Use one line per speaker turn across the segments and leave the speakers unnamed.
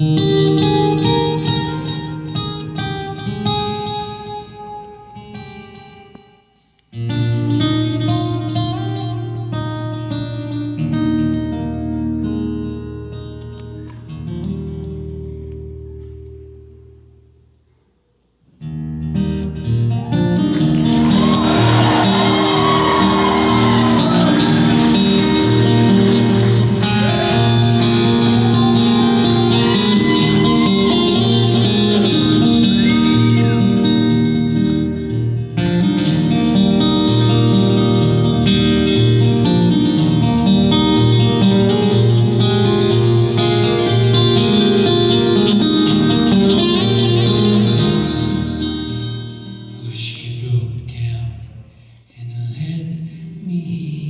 Mm-hmm. Me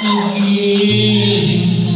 me again.